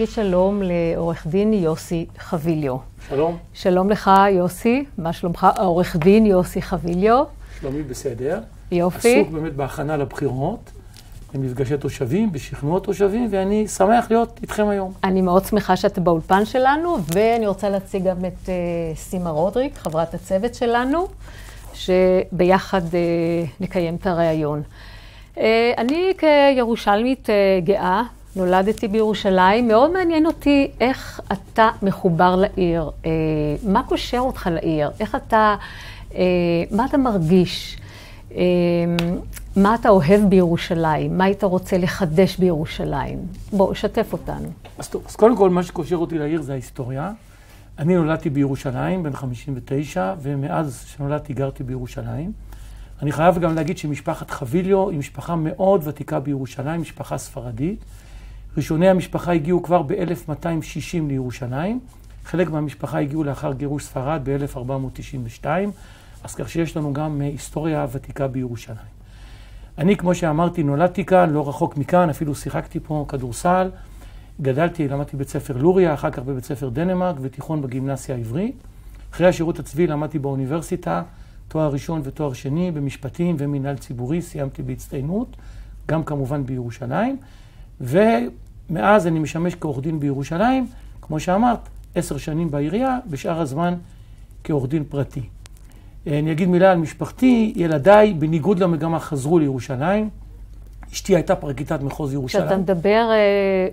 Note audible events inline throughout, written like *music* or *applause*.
להגיד שלום לעורך דין יוסי חביליו. שלום. שלום לך, יוסי. מה שלומך? העורך דין יוסי חביליו. שלומי בסדר. יופי. עסוק באמת בהכנה לבחירות, במפגשי תושבים, בשכנוע תושבים, ואני שמח להיות איתכם היום. אני מאוד שמחה שאתה באולפן שלנו, ואני רוצה להציג גם את uh, סימה רודריק, חברת הצוות שלנו, שביחד uh, נקיים את הריאיון. Uh, אני כירושלמית uh, גאה, נולדתי בירושלים, מאוד מעניין אותי איך אתה מחובר לעיר, uh, מה קושר אותך לעיר, איך אתה, uh, מה אתה מרגיש. uh, מה אתה אוהב בירושלים? מה היית רוצה לחדש בירושלים? בוא, שתף אותנו. אז אז קודם כל, מה שקושר אותי לעיר זה ההיסטוריה. אני נולדתי בירושלים, בן 59, ומאז שנולדתי גרתי בירושלים. אני חייב גם להגיד שמשפחת חביליו היא משפחה מאוד ותיקה בירושלים, משפחה ספרדית. ראשוני המשפחה הגיעו כבר ב-1260 לירושלים. חלק מהמשפחה הגיעו לאחר גירוש ספרד ב-1492, אז כך שיש לנו גם היסטוריה ותיקה בירושלים. אני, כמו שאמרתי, נולדתי כאן, לא רחוק מכאן, אפילו שיחקתי פה כדורסל. גדלתי, למדתי בית ספר לוריה, אחר כך בבית ספר דנמרק ותיכון בגימנסיה העברית. אחרי השירות הצבאי למדתי באוניברסיטה, תואר ראשון ותואר שני במשפטים ומינהל ציבורי, סיימתי בהצטיינות, גם כמובן בירושלים. ומאז אני משמש כעורך דין בירושלים, כמו שאמרת, עשר שנים בעירייה, בשאר הזמן כעורך דין פרטי. אני אגיד מילה על משפחתי, ילדיי, בניגוד למגמה, חזרו לירושלים. אשתי הייתה פרקליטת מחוז ירושלים. כשאתה מדבר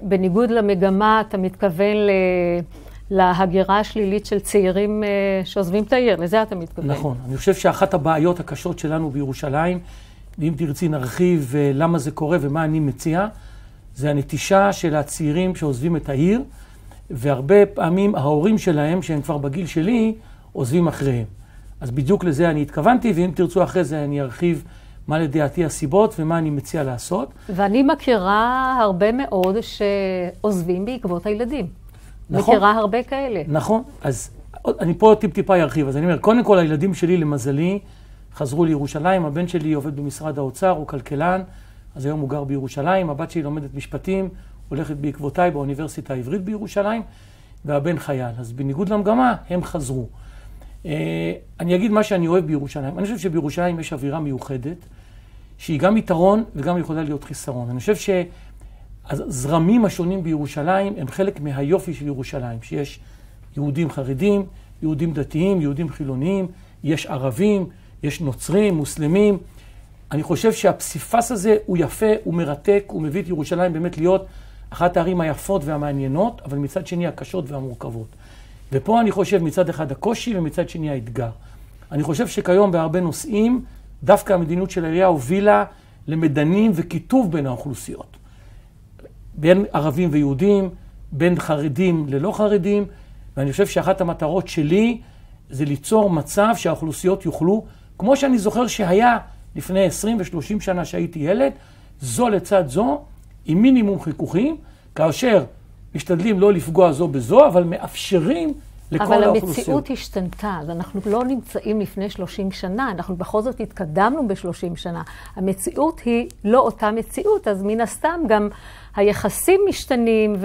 בניגוד למגמה, אתה מתכוון להגירה השלילית של צעירים שעוזבים את העיר, לזה אתה מתכוון. נכון. אני חושב שאחת הבעיות הקשות שלנו בירושלים, ואם תרצי נרחיב למה זה קורה ומה אני מציע, זה הנטישה של הצעירים שעוזבים את העיר, והרבה פעמים ההורים שלהם, שהם כבר בגיל שלי, עוזבים אחריהם. אז בדיוק לזה אני התכוונתי, ואם תרצו אחרי זה אני ארחיב מה לדעתי הסיבות ומה אני מציע לעשות. ואני מכירה הרבה מאוד שעוזבים בעקבות הילדים. נכון. מכירה הרבה כאלה. נכון. אז אני פה טיפ-טיפה ארחיב. אז אני אומר, קודם כל הילדים שלי, למזלי, חזרו לירושלים. הבן שלי עובד במשרד האוצר, הוא כלכלן, אז היום הוא גר בירושלים. הבת שלי לומדת משפטים, הולכת בעקבותיי באוניברסיטה העברית בירושלים, והבן חייל. אז בניגוד למגמה, הם חזרו. אני אגיד מה שאני אוהב בירושלים. אני חושב שבירושלים יש אווירה מיוחדת, שהיא גם יתרון וגם יכולה להיות חיסרון. אני חושב שהזרמים השונים בירושלים הם חלק מהיופי של ירושלים, שיש יהודים חרדים, יהודים דתיים, יהודים חילוניים, יש ערבים, יש נוצרים, מוסלמים. אני חושב שהפסיפס הזה הוא יפה, הוא מרתק, הוא מביא את ירושלים באמת להיות אחת הערים היפות והמעניינות, אבל מצד שני הקשות והמורכבות. ופה אני חושב מצד אחד הקושי ומצד שני האתגר. אני חושב שכיום בהרבה נושאים, דווקא המדיניות של העירייה הובילה למדנים וקיטוב בין האוכלוסיות. בין ערבים ויהודים, בין חרדים ללא חרדים, ואני חושב שאחת המטרות שלי זה ליצור מצב שהאוכלוסיות יוכלו, כמו שאני זוכר שהיה לפני 20 ו-30 שנה שהייתי ילד, זו לצד זו, עם מינימום חיכוכים, כאשר משתדלים לא לפגוע זו בזו, אבל מאפשרים לכל אבל האוכלוסיות. אבל המציאות השתנתה, אז אנחנו לא נמצאים לפני 30 שנה, אנחנו בכל זאת התקדמנו ב-30 שנה. המציאות היא לא אותה מציאות, אז מן הסתם גם היחסים משתנים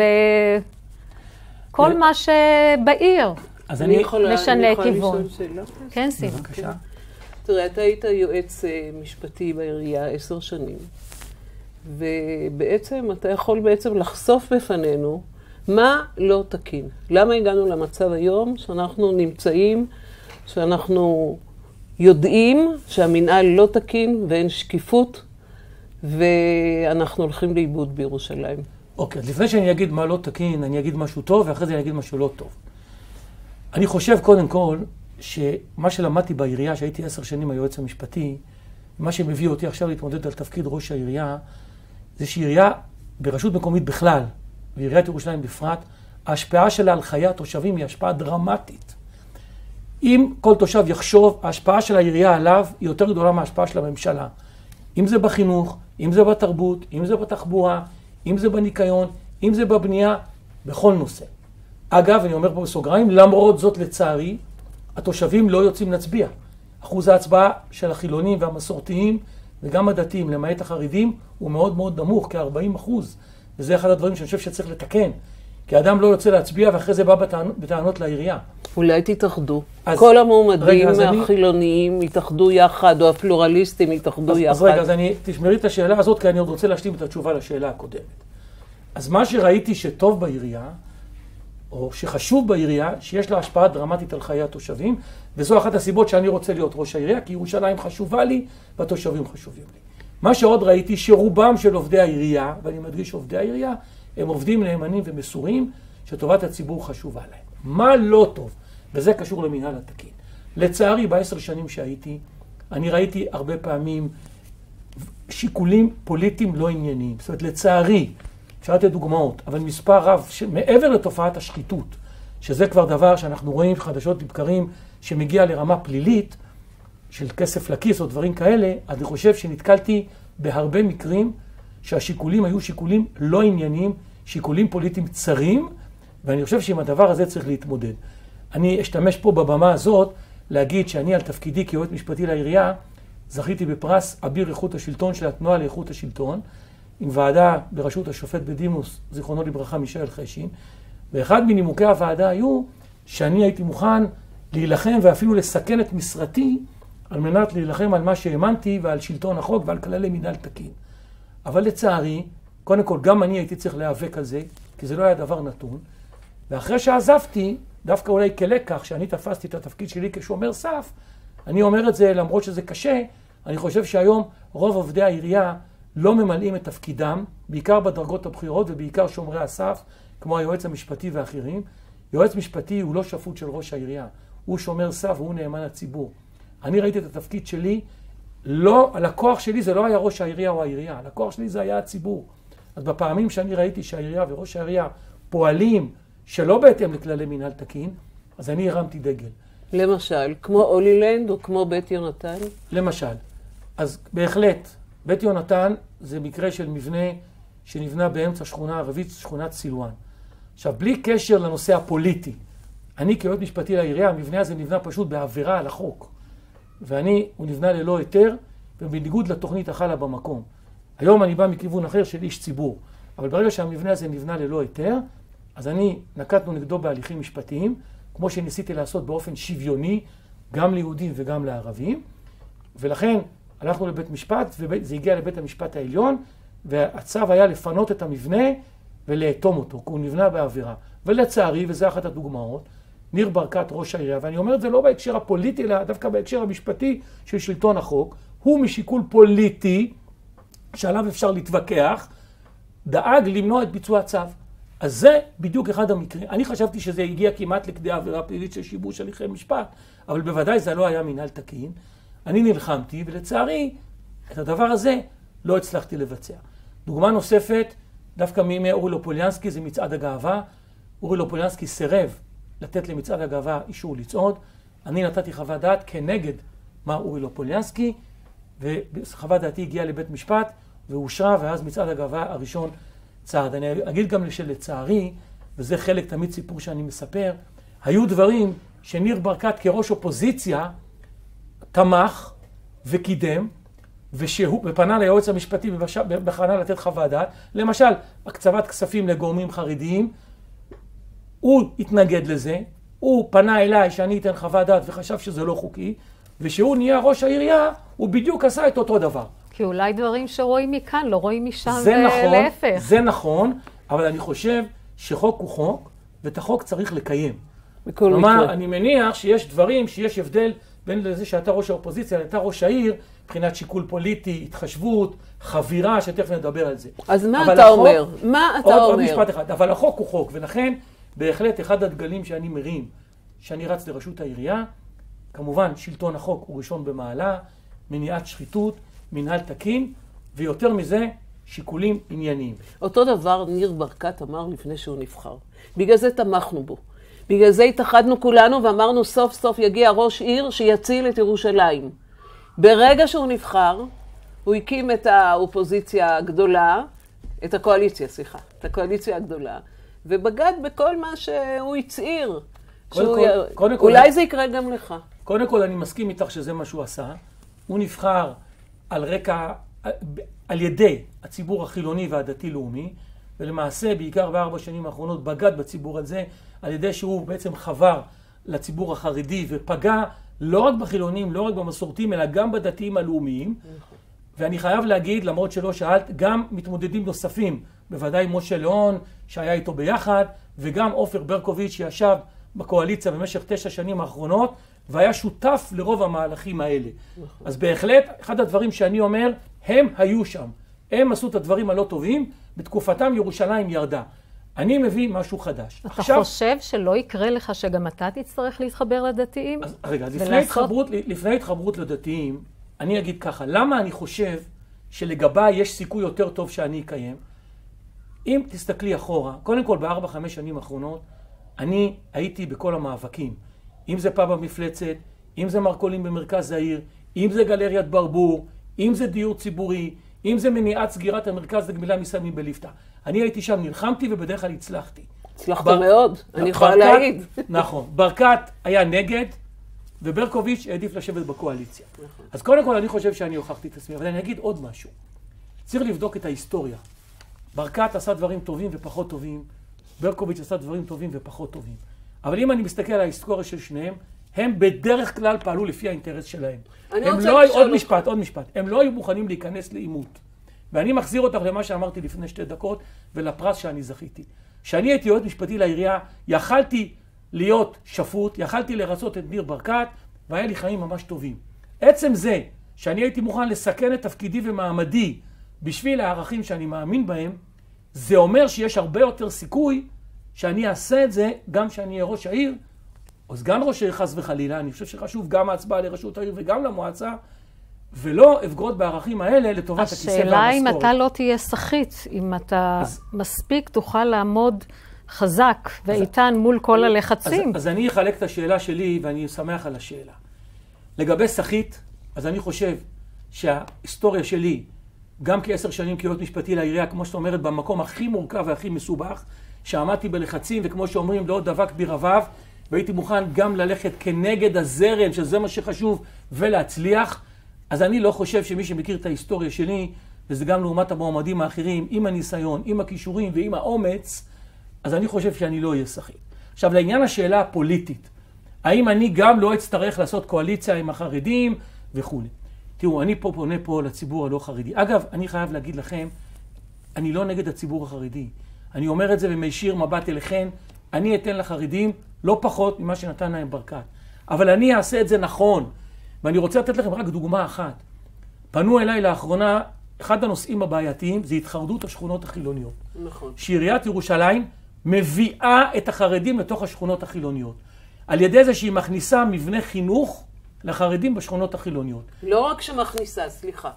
וכל מה שבעיר אז אני אני... יכולה משנה אני יכולה כיוון. לשאול שאלה? כן, סימה. בבקשה. תראה, אתה היית יועץ אה, משפטי בעירייה עשר שנים, ובעצם אתה יכול בעצם לחשוף בפנינו מה לא תקין. למה הגענו למצב היום שאנחנו נמצאים, שאנחנו יודעים שהמינהל לא תקין ואין שקיפות, ואנחנו הולכים לאיבוד בירושלים. אוקיי, אז לפני שאני אגיד מה לא תקין, אני אגיד משהו טוב, ואחרי זה אני אגיד משהו לא טוב. אני חושב קודם כל, שמה שלמדתי בעירייה, שהייתי עשר שנים היועץ המשפטי, מה שמביא אותי עכשיו להתמודד על תפקיד ראש העירייה, זה שעירייה ברשות מקומית בכלל, ועיריית ירושלים בפרט, ההשפעה שלה על חיי התושבים היא השפעה דרמטית. אם כל תושב יחשוב, ההשפעה של העירייה עליו היא יותר גדולה מההשפעה של הממשלה. אם זה בחינוך, אם זה בתרבות, אם זה בתחבורה, אם זה בניקיון, אם זה בבנייה, בכל נושא. אגב, אני אומר פה בסוגריים, למרות זאת לצערי, התושבים לא יוצאים להצביע. אחוז ההצבעה של החילונים והמסורתיים וגם הדתיים, למעט החרדים, הוא מאוד מאוד נמוך, כ-40 אחוז. וזה אחד הדברים שאני חושב שצריך לתקן. כי האדם לא יוצא להצביע ואחרי זה בא בטענות, בטענות לעירייה. אולי תתאחדו. אז- כל המועמדים רגע, אז אני- החילוניים יתאחדו יחד, או הפלורליסטים יתאחדו אז, יחד. אז רגע, אז אני, תשמרי את השאלה הזאת, כי אני עוד רוצה להשלים את התשובה לשאלה הקודמת. אז מה שראיתי שטוב בעירייה, או שחשוב בעירייה, שיש לה השפעה דרמטית על חיי התושבים, וזו אחת הסיבות שאני רוצה להיות ראש העירייה, כי ירושלים חשובה לי והתושבים חשובים לי. מה שעוד ראיתי, שרובם של עובדי העירייה, ואני מדגיש עובדי העירייה, הם עובדים נאמנים ומסורים, שטובת הציבור חשובה להם. מה לא טוב, וזה קשור למינהל התקין. לצערי, בעשר שנים שהייתי, אני ראיתי הרבה פעמים שיקולים פוליטיים לא ענייניים. זאת אומרת, לצערי, אפשר לתת דוגמאות, אבל מספר רב, מעבר לתופעת השחיתות, שזה כבר דבר שאנחנו רואים חדשות לבקרים, שמגיע לרמה פלילית, של כסף לכיס או דברים כאלה, אני חושב שנתקלתי בהרבה מקרים שהשיקולים היו שיקולים לא ענייניים, שיקולים פוליטיים צרים, ואני חושב שעם הדבר הזה צריך להתמודד. אני אשתמש פה בבמה הזאת להגיד שאני על תפקידי כיועץ משפטי לעירייה, זכיתי בפרס אביר איכות השלטון של התנועה לאיכות השלטון, עם ועדה בראשות השופט בדימוס, זיכרונו לברכה, מישאל חשין, ואחד מנימוקי הוועדה היו שאני הייתי מוכן להילחם ואפילו לסכן את משרתי על מנת להילחם על מה שהאמנתי ועל שלטון החוק ועל כללי מינהל תקין. אבל לצערי, קודם כל גם אני הייתי צריך להיאבק על זה, כי זה לא היה דבר נתון, ואחרי שעזבתי, דווקא אולי כלקח, שאני תפסתי את התפקיד שלי כשומר סף, אני אומר את זה למרות שזה קשה, אני חושב שהיום רוב עובדי העירייה לא ממלאים את תפקידם, בעיקר בדרגות הבכירות ובעיקר שומרי הסף, כמו היועץ המשפטי ואחרים. יועץ משפטי הוא לא שפוט של ראש העירייה, הוא שומר סף והוא נאמן לציבור. אני ראיתי את התפקיד שלי, לא, הלקוח שלי זה לא היה ראש העירייה או העירייה, הלקוח שלי זה היה הציבור. אז בפעמים שאני ראיתי שהעירייה וראש העירייה פועלים שלא בהתאם לכללי מינהל תקין, אז אני הרמתי דגל. למשל, כמו הולילנד או כמו בית יונתן? למשל, אז בהחלט, בית יונתן זה מקרה של מבנה שנבנה באמצע שכונה ערבית, שכונת סילואן. עכשיו, בלי קשר לנושא הפוליטי, אני כיועץ משפטי לעירייה, המבנה הזה נבנה פשוט בעבירה על החוק. ואני, הוא נבנה ללא היתר, ובניגוד לתוכנית החלה במקום. היום אני בא מכיוון אחר של איש ציבור, אבל ברגע שהמבנה הזה נבנה ללא היתר, אז אני, נקטנו נגדו בהליכים משפטיים, כמו שניסיתי לעשות באופן שוויוני, גם ליהודים וגם לערבים, ולכן הלכנו לבית משפט, וזה הגיע לבית המשפט העליון, והצו היה לפנות את המבנה ולאטום אותו, כי הוא נבנה בעבירה. ולצערי, וזו אחת הדוגמאות, ניר ברקת, ראש העירייה, ואני אומר את זה לא בהקשר הפוליטי, אלא דווקא בהקשר המשפטי של שלטון החוק, הוא משיקול פוליטי, שעליו אפשר להתווכח, דאג למנוע את ביצוע הצו. אז זה בדיוק אחד המקרים. אני חשבתי שזה הגיע כמעט לכדי עבירה פלילית של שיבוש הליכי משפט, אבל בוודאי זה לא היה מינהל תקין. אני נלחמתי, ולצערי, את הדבר הזה לא הצלחתי לבצע. דוגמה נוספת, דווקא מימי אורי לופוליאנסקי, זה מצעד הגאווה. אורי לופוליאנסקי סירב לתת למצעד הגאווה אישור לצעוד. אני נתתי חוות דעת כנגד מר אורי לופוליאנסקי, וחוות דעתי הגיעה לבית משפט ואושרה, ואז מצעד הגאווה הראשון צעד. אני אגיד גם שלצערי, וזה חלק תמיד סיפור שאני מספר, היו דברים שניר ברקת כראש אופוזיציה תמך וקידם, ושהוא, ופנה ליועץ המשפטי ובחנה לתת חוות דעת, למשל, הקצבת כספים לגורמים חרדיים, הוא התנגד לזה, הוא פנה אליי שאני אתן חוות דעת וחשב שזה לא חוקי, וכשהוא נהיה ראש העירייה, הוא בדיוק עשה את אותו דבר. כי אולי דברים שרואים מכאן, לא רואים משם, זה נכון, ולהפך. זה נכון, אבל אני חושב שחוק הוא חוק, ואת החוק צריך לקיים. בכל כלומר. אני מניח שיש דברים, שיש הבדל בין לזה שאתה ראש האופוזיציה לאתה ראש העיר, מבחינת שיקול פוליטי, התחשבות, חבירה, שתכף נדבר על זה. אז מה אתה החוק- אומר? מה אתה עוד, עוד אומר? משפט אחד, אבל החוק הוא חוק, ולכן בהחלט אחד הדגלים שאני מרים, שאני רץ לראשות העירייה, כמובן שלטון החוק הוא ראשון במעלה, מניעת שחיתות, מנהל תקין, ויותר מזה, שיקולים ענייניים. אותו דבר ניר ברקת אמר לפני שהוא נבחר. בגלל זה תמכנו בו. בגלל זה התאחדנו כולנו ואמרנו סוף סוף יגיע ראש עיר שיציל את ירושלים. ברגע שהוא נבחר, הוא הקים את האופוזיציה הגדולה, את הקואליציה, סליחה, את הקואליציה הגדולה, ובגד בכל מה שהוא הצהיר. קודם שהוא כל- י- קודם כל- אולי זה יקרה גם לך. קודם כל, אני מסכים איתך שזה מה שהוא עשה. הוא נבחר על רקע, על ידי הציבור החילוני והדתי-לאומי, ולמעשה, בעיקר בארבע שנים האחרונות, בגד בציבור הזה, על ידי שהוא בעצם חבר לציבור החרדי ופגע לא רק בחילונים, לא רק במסורתיים, אלא גם בדתיים הלאומיים. ואני חייב להגיד, למרות שלא שאלת, גם מתמודדים נוספים, בוודאי משה ליאון, שהיה איתו ביחד, וגם עופר ברקוביץ', שישב בקואליציה במשך תשע שנים האחרונות, והיה שותף לרוב המהלכים האלה. אז בהחלט, אחד הדברים שאני אומר, הם היו שם. הם עשו את הדברים הלא טובים, בתקופתם ירושלים ירדה. אני מביא משהו חדש. אתה עכשיו, חושב שלא יקרה לך שגם אתה תצטרך להתחבר לדתיים? אז רגע, ולעשות... לפני, התחברות, לפני התחברות לדתיים, אני אגיד ככה, למה אני חושב שלגביי יש סיכוי יותר טוב שאני אקיים? אם תסתכלי אחורה, קודם כל בארבע, חמש שנים האחרונות, אני הייתי בכל המאבקים. אם זה פאב המפלצת, אם זה מרכולים במרכז העיר, אם זה גלריית ברבור, אם זה דיור ציבורי, אם זה מניעת סגירת המרכז לגמילה מסמים בליפתא. אני הייתי שם, נלחמתי ובדרך כלל הצלחתי. הצלחת בר... מאוד, אני יכולה להעיד. *laughs* נכון. ברקת היה נגד, וברקוביץ' העדיף לשבת בקואליציה. נכון. אז קודם כל אני חושב שאני הוכחתי את עצמי, אבל אני אגיד עוד משהו. צריך לבדוק את ההיסטוריה. ברקת עשה דברים טובים ופחות טובים, ברקוביץ' עשה דברים טובים ופחות טובים. אבל אם אני מסתכל על ההיסטוריה של שניהם, הם בדרך כלל פעלו לפי האינטרס שלהם. אני רוצה לא, לשאול עוד משפט, עוד משפט. הם לא היו מוכנים להיכנס לעימות. ואני מחזיר אותך למה שאמרתי לפני שתי דקות, ולפרס שאני זכיתי. כשאני הייתי יועץ משפטי לעירייה, יכלתי להיות שפוט, יכלתי לרצות את ניר ברקת, והיה לי חיים ממש טובים. עצם זה שאני הייתי מוכן לסכן את תפקידי ומעמדי בשביל הערכים שאני מאמין בהם, זה אומר שיש הרבה יותר סיכוי שאני אעשה את זה גם כשאני אהיה ראש העיר, או סגן ראש העיר חס וחלילה, אני חושב שחשוב גם ההצבעה לראשות העיר וגם למועצה, ולא אבגוד בערכים האלה לטובת הכיסא והמשכורת. השאלה אם אתה לא תהיה סחיט, אם אתה אז, מספיק תוכל לעמוד חזק ואיתן מול כל הלחצים. אז, אז אני אחלק את השאלה שלי, ואני שמח על השאלה. לגבי סחיט, אז אני חושב שההיסטוריה שלי, גם כעשר שנים כיועץ משפטי לעירייה, כמו שאת אומרת, במקום הכי מורכב והכי מסובך, שעמדתי בלחצים, וכמו שאומרים, לא דבק בי רבב, והייתי מוכן גם ללכת כנגד הזרם, שזה מה שחשוב, ולהצליח. אז אני לא חושב שמי שמכיר את ההיסטוריה שלי, וזה גם לעומת המועמדים האחרים, עם הניסיון, עם הכישורים ועם האומץ, אז אני חושב שאני לא אהיה שכיר. עכשיו, לעניין השאלה הפוליטית, האם אני גם לא אצטרך לעשות קואליציה עם החרדים וכולי. תראו, אני פה פונה פה לציבור הלא חרדי. אגב, אני חייב להגיד לכם, אני לא נגד הציבור החרדי. אני אומר את זה ומישיר מבט אליכם, אני אתן לחרדים לא פחות ממה שנתן להם ברקת. אבל אני אעשה את זה נכון. ואני רוצה לתת לכם רק דוגמה אחת. פנו אליי לאחרונה, אחד הנושאים הבעייתיים זה התחרדות השכונות החילוניות. נכון. שעיריית ירושלים מביאה את החרדים לתוך השכונות החילוניות. על ידי זה שהיא מכניסה מבנה חינוך לחרדים בשכונות החילוניות. לא רק שמכניסה, סליחה.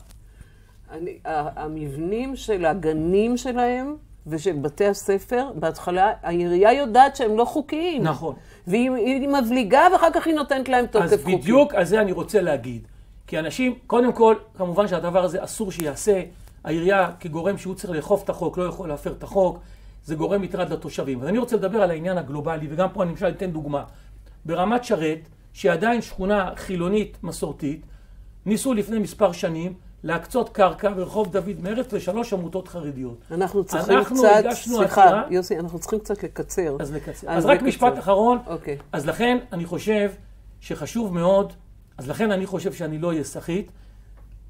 אני, המבנים של הגנים שלהם ושל בתי הספר, בהתחלה העירייה יודעת שהם לא חוקיים. נכון. והיא מבליגה ואחר כך היא נותנת להם תוקף חוקי. אז בדיוק על זה אני רוצה להגיד. כי אנשים, קודם כל, כמובן שהדבר הזה אסור שיעשה. העירייה כגורם שהוא צריך לאכוף את החוק, לא יכול להפר את החוק. זה גורם מטרד לתושבים. אז אני רוצה לדבר על העניין הגלובלי, וגם פה אני למשל אתן דוגמה. ברמת שרת, שהיא עדיין שכונה חילונית מסורתית, ניסו לפני מספר שנים להקצות קרקע ברחוב דוד מרץ לשלוש עמותות חרדיות. אנחנו צריכים אנחנו קצת, סליחה, עתירה, יוסי, אנחנו צריכים קצת לקצר. אז לקצר. אז, אז רק לקצר. משפט אחרון. אוקיי. אז לכן אני חושב שחשוב מאוד, אז לכן אני חושב שאני לא אהיה סחיט,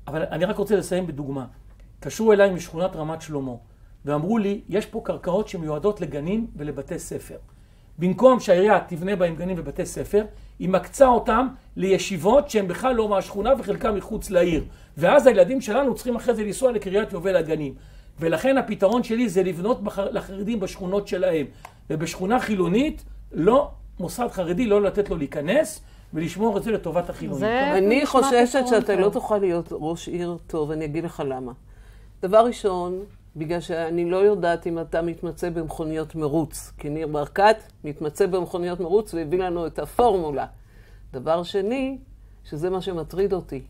אבל אני רק רוצה לסיים בדוגמה. קשרו אליי משכונת רמת שלמה, ואמרו לי, יש פה קרקעות שמיועדות לגנים ולבתי ספר. במקום שהעירייה תבנה בהם גנים ובתי ספר, היא מקצה אותם לישיבות שהן בכלל לא מהשכונה וחלקם מחוץ לעיר. ואז הילדים שלנו צריכים אחרי זה לנסוע לקריית יובל הגנים. ולכן הפתרון שלי זה לבנות בח... לחרדים בשכונות שלהם. ובשכונה חילונית, לא, מוסד חרדי לא לתת לו להיכנס. ולשמור את זה לטובת החילונים. אני חוששת שאתה לא תוכל להיות ראש עיר טוב, אני אגיד לך למה. דבר ראשון, בגלל שאני לא יודעת אם אתה מתמצא במכוניות מרוץ, כי ניר ברקת מתמצא במכוניות מרוץ והביא לנו את הפורמולה. דבר שני, שזה מה שמטריד אותי.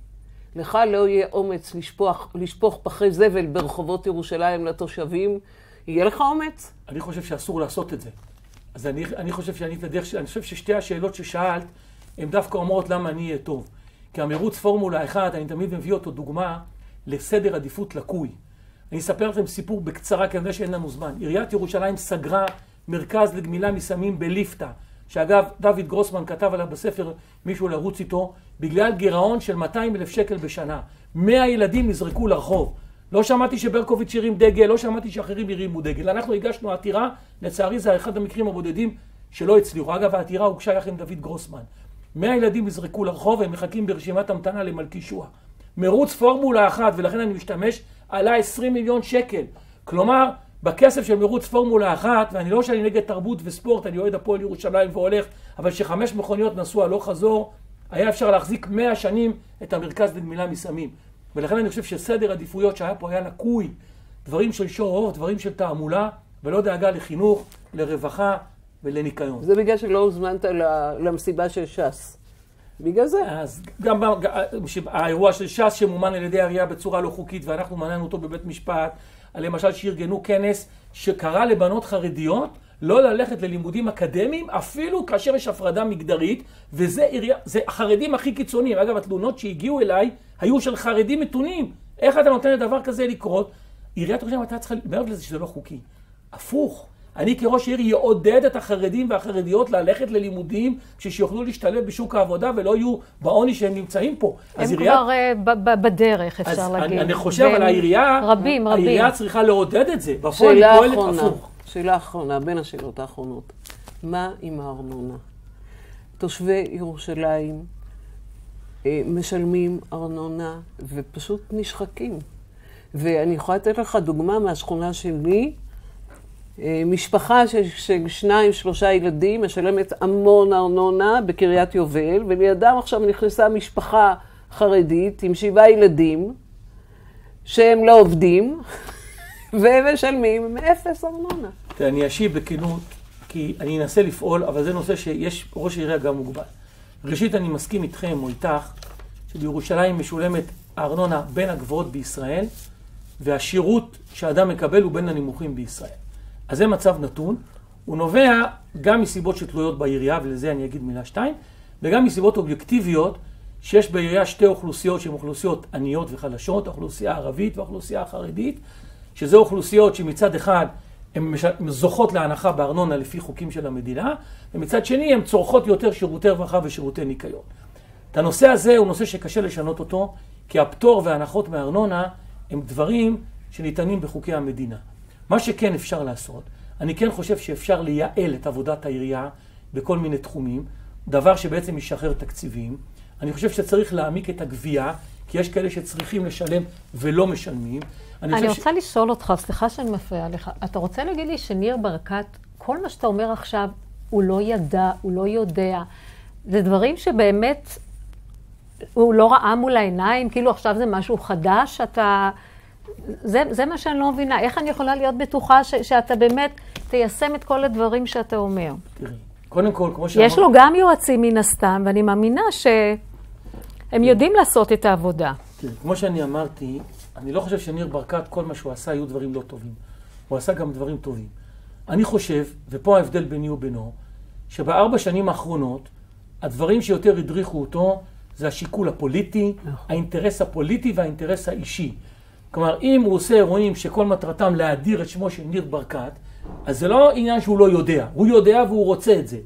לך לא יהיה אומץ לשפוך, לשפוך פחי זבל ברחובות ירושלים לתושבים. יהיה לך אומץ? אני חושב שאסור לעשות את זה. אז אני, אני חושב שאני את הדרך, אני חושב ששתי השאלות ששאלת, הן דווקא אומרות למה אני אהיה טוב. כי המרוץ פורמולה 1, אני תמיד מביא אותו דוגמה לסדר עדיפות לקוי. אני אספר לכם סיפור בקצרה, כי אני יודע שאין לנו זמן. עיריית ירושלים סגרה מרכז לגמילה מסמים בליפתא, שאגב, דוד גרוסמן כתב עליו בספר, מישהו לרוץ איתו, בגלל גירעון של 200 אלף שקל בשנה. 100 ילדים נזרקו לרחוב. לא שמעתי שברקוביץ' הרים דגל, לא שמעתי שאחרים הרימו דגל. אנחנו הגשנו עתירה, לצערי זה אחד המקרים הבודדים שלא הצליחו. אגב, העתירה הוגשה יחד עם דוד גרוסמן. 100 ילדים נזרקו לרחוב, הם מחכים ברשימת המתנה למלכישוע. מרוץ פורמולה אחת, ולכן אני משתמש, עלה 20 מיליון שקל. כלומר, בכסף של מרוץ פורמולה אחת, ואני לא שאני נגד תרבות וספורט, אני אוהד הפועל ירושלים והולך, אבל שחמש מכוניות נסעו הלוך חזור, היה אפשר להחזיק 100 שנים את המרכז לגמילה מסמים. ולכן אני חושב שסדר עדיפויות שהיה פה היה לקוי, דברים של שור אור, דברים של תעמולה, ולא דאגה לחינוך, לרווחה ולניקיון. זה בגלל שלא הוזמנת למסיבה של ש"ס. בגלל זה. אז גם האירוע של ש"ס שמומן על ידי העירייה בצורה לא חוקית, ואנחנו מנענו אותו בבית משפט, למשל שארגנו כנס שקרא לבנות חרדיות לא ללכת ללימודים אקדמיים, אפילו כאשר יש הפרדה מגדרית, וזה עירייה, זה החרדים הכי קיצוניים. אגב, התלונות שהגיעו אליי היו של חרדים מתונים. איך אתה נותן לדבר כזה לקרות? עיריית ירושלים הייתה צריכה, מעבר לזה שזה לא חוקי. הפוך. אני כראש עיר יעודד את החרדים והחרדיות ללכת ללימודים שיוכלו להשתלב בשוק העבודה ולא יהיו בעוני שהם נמצאים פה. הם כבר uh, בדרך, אפשר אז להגיד. אני, אני חושב על העירייה, רבים, רבים. העירייה צריכה לעודד את זה. בפועל היא פועלת הפוך. שאלה אחרונה, בין השאלות האחרונות. מה עם הארנונה? תושבי ירושלים אה, משלמים ארנונה ופשוט נשחקים. ואני יכולה לתת לך דוגמה מהשכונה שלי. אה, משפחה של, שניים, שלושה ילדים משלמת המון ארנונה בקריית יובל, ולידם עכשיו נכנסה משפחה חרדית עם שבעה ילדים, שהם לא עובדים, *laughs* והם משלמים אפס ארנונה. תראה, אני אשיב בכנות, כי אני אנסה לפעול, אבל זה נושא שיש ראש עירייה גם מוגבל. ראשית, אני מסכים איתכם או איתך, שבירושלים משולמת הארנונה בין הגבוהות בישראל, והשירות שאדם מקבל הוא בין הנמוכים בישראל. אז זה מצב נתון, הוא נובע גם מסיבות שתלויות בעירייה, ולזה אני אגיד מילה שתיים, וגם מסיבות אובייקטיביות, שיש בעירייה שתי אוכלוסיות שהן אוכלוסיות עניות וחלשות, האוכלוסייה הערבית והאוכלוסייה החרדית, שזה אוכלוסיות שמצד אחד הן זוכות להנחה בארנונה לפי חוקים של המדינה, ומצד שני הן צורכות יותר שירותי רווחה ושירותי ניקיון. את הנושא הזה הוא נושא שקשה לשנות אותו, כי הפטור וההנחות מארנונה הם דברים שניתנים בחוקי המדינה. מה שכן אפשר לעשות, אני כן חושב שאפשר לייעל את עבודת העירייה בכל מיני תחומים, דבר שבעצם ישחרר תקציבים. אני חושב שצריך להעמיק את הגבייה, כי יש כאלה שצריכים לשלם ולא משלמים. אני, אני רוצה ש... לשאול אותך, סליחה שאני מפריעה לך, אתה רוצה להגיד לי שניר ברקת, כל מה שאתה אומר עכשיו, הוא לא ידע, הוא לא יודע. זה דברים שבאמת הוא לא ראה מול העיניים, כאילו עכשיו זה משהו חדש, אתה... זה, זה מה שאני לא מבינה. איך אני יכולה להיות בטוחה ש, שאתה באמת תיישם את כל הדברים שאתה אומר? תראי, קודם כל, כמו שאמרת... יש לו גם יועצים מן הסתם, ואני מאמינה שהם יודעים לעשות את העבודה. תראי, כמו שאני אמרתי, אני לא חושב שניר ברקת, כל מה שהוא עשה, היו דברים לא טובים. הוא עשה גם דברים טובים. אני חושב, ופה ההבדל ביני ובינו, שבארבע שנים האחרונות, הדברים שיותר הדריכו אותו, זה השיקול הפוליטי, נכון. האינטרס הפוליטי והאינטרס האישי. כלומר, אם הוא עושה אירועים שכל מטרתם להדיר את שמו של ניר ברקת, אז זה לא עניין שהוא לא יודע, הוא יודע והוא רוצה את זה.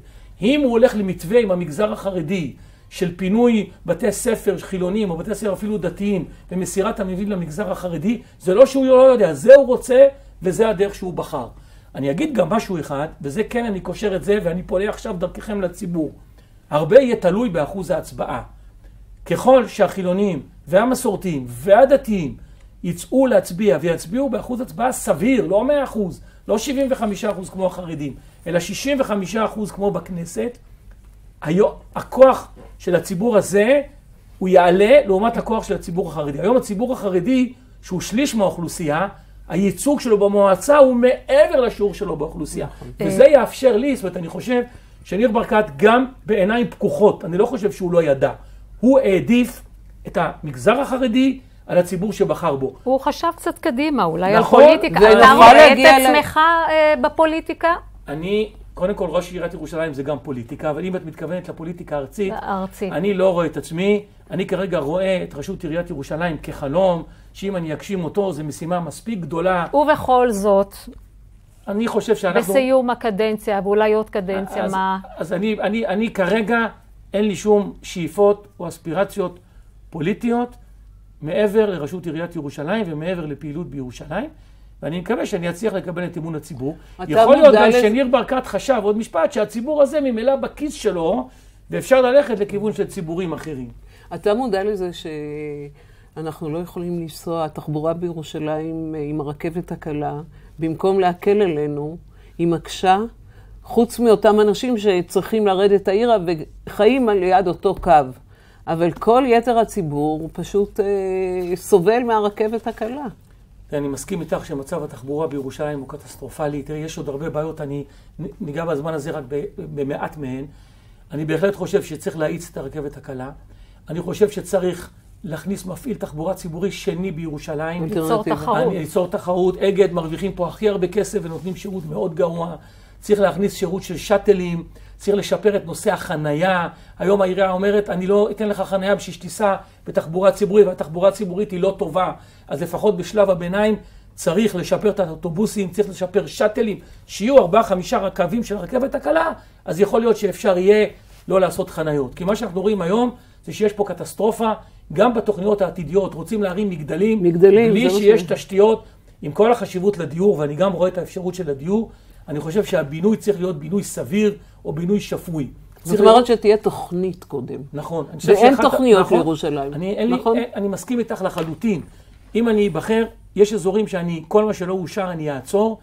אם הוא הולך למתווה עם המגזר החרדי של פינוי בתי ספר חילוניים או בתי ספר אפילו דתיים ומסירת המביא למגזר החרדי, זה לא שהוא לא יודע, זה הוא רוצה וזה הדרך שהוא בחר. אני אגיד גם משהו אחד, וזה כן אני קושר את זה ואני פונה עכשיו דרככם לציבור. הרבה יהיה תלוי באחוז ההצבעה. ככל שהחילונים והמסורתיים והדתיים יצאו להצביע ויצביעו באחוז הצבעה סביר, לא 100 אחוז, לא 75 אחוז כמו החרדים, אלא 65 אחוז כמו בכנסת, היום, הכוח של הציבור הזה הוא יעלה לעומת הכוח של הציבור החרדי. היום הציבור החרדי, שהוא שליש מהאוכלוסייה, הייצוג שלו במועצה הוא מעבר לשיעור שלו באוכלוסייה. נכון. וזה יאפשר לי, זאת אומרת, אני חושב שניר ברקת גם בעיניים פקוחות, אני לא חושב שהוא לא ידע. הוא העדיף את המגזר החרדי על הציבור שבחר בו. הוא חשב קצת קדימה, אולי נכון, על פוליטיקה. אתה רואה את עצמך אה, בפוליטיקה? אני, קודם כל, ראש עיריית ירושלים זה גם פוליטיקה, אבל אם את מתכוונת לפוליטיקה הארצית, הארצית. אני לא רואה את עצמי, אני כרגע רואה את ראשות עיריית ירושלים כחלום, שאם אני אגשים אותו, זו משימה מספיק גדולה. ובכל זאת, אני חושב שאנחנו... בסיום הקדנציה, ואולי עוד קדנציה, אז, מה? אז אני, אני, אני כרגע, אין לי שום שאיפות או אספירציות פוליטיות מעבר לראשות עיריית ירושלים ומעבר לפעילות בירושלים. ואני מקווה שאני אצליח לקבל את אמון הציבור. יכול להיות גם לזה- שניר ברקת חשב, עוד משפט, שהציבור הזה ממילא בכיס שלו, ואפשר ללכת לכיוון של ציבורים אחרים. אתה מודע לזה שאנחנו לא יכולים לנסוע, התחבורה בירושלים אה, עם הרכבת הקלה, במקום להקל עלינו, היא מקשה, חוץ מאותם אנשים שצריכים לרדת העירה וחיים על יד אותו קו. אבל כל יתר הציבור פשוט אה, סובל מהרכבת הקלה. אני מסכים איתך שמצב התחבורה בירושלים הוא קטסטרופלי. תראי, יש עוד הרבה בעיות, אני ניגע בזמן הזה רק במעט מהן. אני בהחלט חושב שצריך להאיץ את הרכבת הקלה. אני חושב שצריך להכניס מפעיל תחבורה ציבורי שני בירושלים. ליצור. תחרות. אני ליצור תחרות, אגד מרוויחים פה הכי הרבה כסף ונותנים שירות מאוד גרוע. צריך להכניס שירות של שאטלים, צריך לשפר את נושא החנייה. היום העירייה אומרת, אני לא אתן לך חנייה בשביל שתיסע בתחבורה ציבורית, והתחבורה הציבורית היא לא טובה. אז לפחות בשלב הביניים צריך לשפר את האוטובוסים, צריך לשפר שאטלים, שיהיו ארבעה, חמישה רכבים של הרכבת הקלה, אז יכול להיות שאפשר יהיה לא לעשות חניות. כי מה שאנחנו רואים היום, זה שיש פה קטסטרופה, גם בתוכניות העתידיות, רוצים להרים מגדלים, מגדלים, בלי שיש ש- תשתיות, עם כל החשיבות לדיור, ואני גם רואה את האפשרות של הדיור, אני חושב שהבינוי צריך להיות בינוי סביר או בינוי שפוי. זאת אומרת שתהיה תוכנית קודם. נכון. ואין תוכניות נכון. לירושלים, אני, אין לי, נכון? אין, אני מסכים איתך לחלוטין. אם אני אבחר, יש אזורים שאני, כל מה שלא אושר אני אעצור,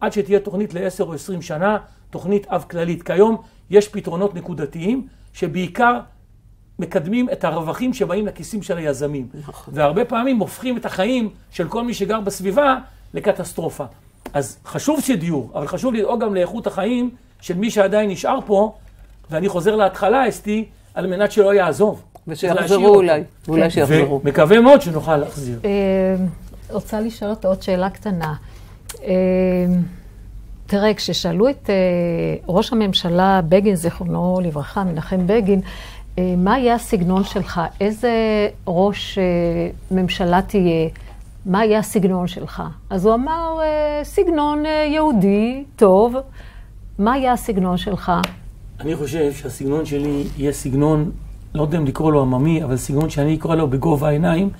עד שתהיה תוכנית ל-10 או 20 שנה, תוכנית אב כללית. כיום יש פתרונות נקודתיים, שבעיקר מקדמים את הרווחים שבאים לכיסים של היזמים. נכון. והרבה פעמים הופכים את החיים של כל מי שגר בסביבה לקטסטרופה. אז חשוב שדיור, אבל חשוב לדאוג גם לאיכות החיים של מי שעדיין נשאר פה, ואני חוזר להתחלה, אסתי, על מנת שלא יעזוב. ושיחזרו. אולי, אולי שיחזרו. ומקווה מאוד שנוכל להחזיר. אה, רוצה לשאול אותו עוד שאלה קטנה. אה, תראה, כששאלו את אה, ראש הממשלה בגין, זיכרונו לברכה, מנחם בגין, מה יהיה הסגנון שלך? איזה ראש ממשלה תהיה? מה יהיה הסגנון שלך? אז הוא אמר, סגנון יהודי, טוב. מה יהיה הסגנון שלך? אני חושב שהסגנון שלי יהיה סגנון, לא יודע אם לקרוא לו עממי, אבל סגנון שאני אקרא לו בגובה העיניים,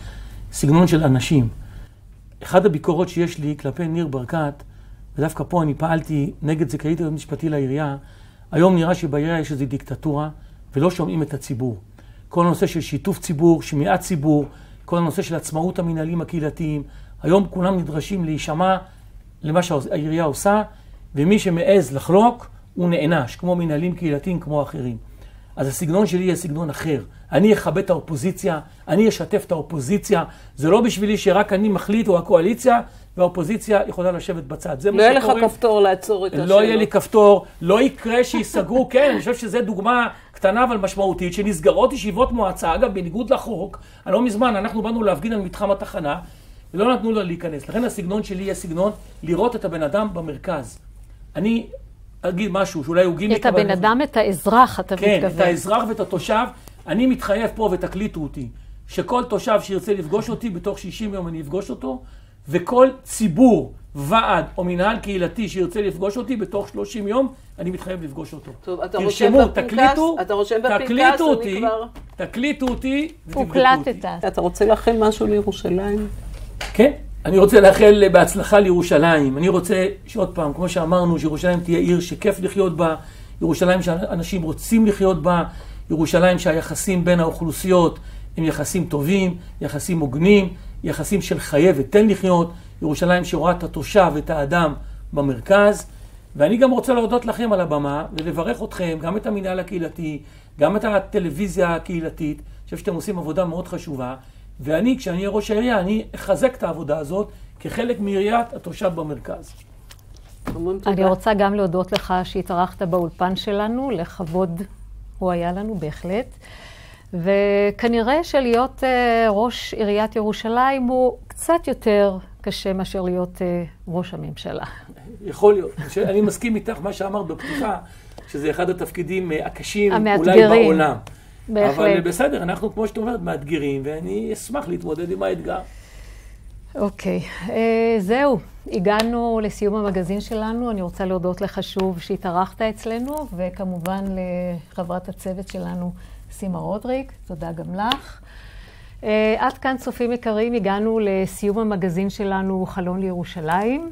סגנון של אנשים. אחת הביקורות שיש לי כלפי ניר ברקת, ודווקא פה אני פעלתי נגד זה, יועץ משפטי לעירייה, היום נראה שבעירייה יש איזו דיקטטורה, ולא שומעים את הציבור. כל הנושא של שיתוף ציבור, שמיעת ציבור, כל הנושא של עצמאות המנהלים הקהילתיים, היום כולם נדרשים להישמע למה שהעירייה עושה, ומי שמעז לחלוק, הוא נענש, כמו מנהלים קהילתיים כמו אחרים. אז הסגנון שלי יהיה סגנון אחר. אני אכבד את האופוזיציה, אני אשתף את האופוזיציה. זה לא בשבילי שרק אני מחליט או הקואליציה, והאופוזיציה יכולה לשבת בצד. זה מה לא יהיה לך. כפתור לעצור את השאלות. לא יהיה לי כפתור, לא יקרה שייסגרו, *laughs* כן, אני חושב שזו דוגמה קטנה אבל משמעותית, שנסגרות ישיבות מועצה, אגב, בניגוד לחוק, לא מזמן אנחנו באנו להפגין על מתחם התחנה, ולא נתנו לה להיכנס. לכן הסגנון שלי יהיה סגנון לראות את הבן אדם במרכז. אני אגיד משהו שאולי הוא גימיק, את הבן אדם, את האזרח, אתה כן, מתכוון. את האזרח ואת התושב. אני מתחייב פה, ותקליטו אותי, שכל תושב שירצה לפגוש אותי, בתוך 60 יום אני אפגוש אותו, וכל ציבור, ועד או מנהל קהילתי שירצה לפגוש אותי, בתוך 30 יום אני מתחייב לפגוש אותו. טוב, אתה תרשמו, רושם בפנקס? תקליטו, אתה רושם בפנקס? תקליטו אותי, כבר- תקליטו אותי ותבדקו אותי. הוקלטת. אתה רוצה לאחל משהו לירושלים? כן, אני רוצה לאחל בהצלחה לירושלים. אני רוצה שעוד פעם, כמו שאמרנו, שירושלים תהיה עיר שכיף לחיות בה, ירושלים שאנשים רוצים לחיות בה, ירושלים שהיחסים בין האוכלוסיות הם יחסים טובים, יחסים הוגנים, יחסים של חיה ותן לחיות, ירושלים שרואה את התושב ואת האדם במרכז. ואני גם רוצה להודות לכם על הבמה ולברך אתכם, גם את המינהל הקהילתי, גם את הטלוויזיה הקהילתית. אני חושב שאתם עושים עבודה מאוד חשובה. ואני, כשאני אהיה ראש העירייה, אני אחזק את העבודה הזאת כחלק מעיריית התושב במרכז. המון אני. רוצה גם להודות לך שהתארחת באולפן שלנו, לכבוד הוא היה לנו בהחלט. וכנראה שלהיות אה, ראש עיריית ירושלים הוא קצת יותר קשה מאשר להיות אה, ראש הממשלה. יכול להיות. אני מסכים איתך, מה שאמרת בפתיחה, שזה אחד התפקידים אה, הקשים אולי המאתגרים. בעולם. בהחלט. אבל בסדר, אנחנו, כמו שאת אומרת, מאתגרים, ואני אשמח להתמודד עם האתגר. אוקיי, אה, זהו, הגענו לסיום המגזין שלנו. אני רוצה להודות לך שוב שהתארחת אצלנו, וכמובן לחברת הצוות שלנו, סימה רודריק, תודה גם לך. אה, עד כאן, צופים יקרים, הגענו לסיום המגזין שלנו, חלון לירושלים.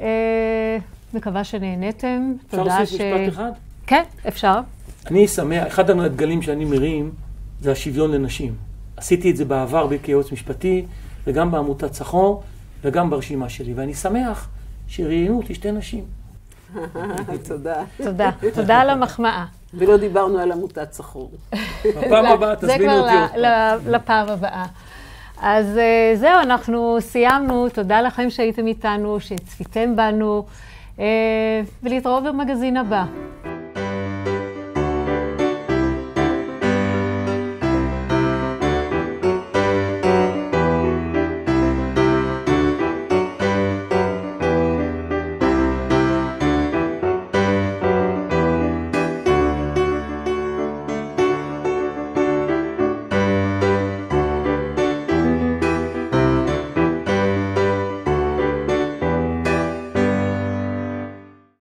אה, מקווה שנהניתם. אפשר להוסיף משפט אחד? כן, אפשר. אני שמח, אחד הדגלים שאני מרים זה השוויון לנשים. עשיתי את זה בעבר כיועץ משפטי, וגם בעמותת צחור, וגם ברשימה שלי, ואני שמח שראיינו אותי שתי נשים. *laughs* תודה. תודה. תודה על המחמאה. ולא דיברנו על עמותת סחור. *laughs* בפעם הבאה תזמינו אותי עוד זה כבר לפעם הבאה. אז אה, זהו, אנחנו סיימנו. תודה לכם שהייתם איתנו, שצפיתם בנו, אה, ולהתראות במגזין הבא.